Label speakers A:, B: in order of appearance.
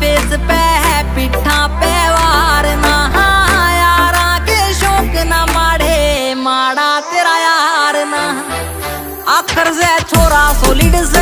A: Face पे है पिठा पे वार ना यारा के शौक ना माड़े, माड़ा तेरा यार ना। आखर से छोरा सोलिड से